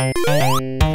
Música